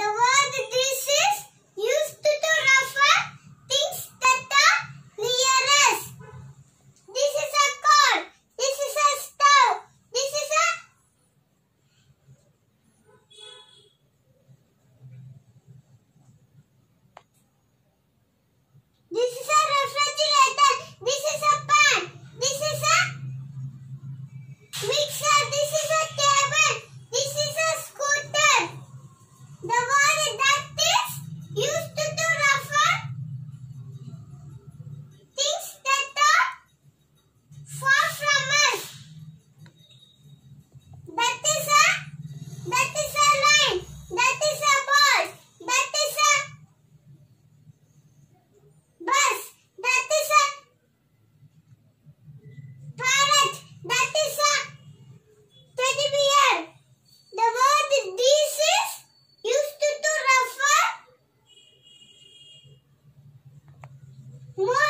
the world. What?